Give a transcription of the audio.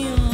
you